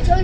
চলছে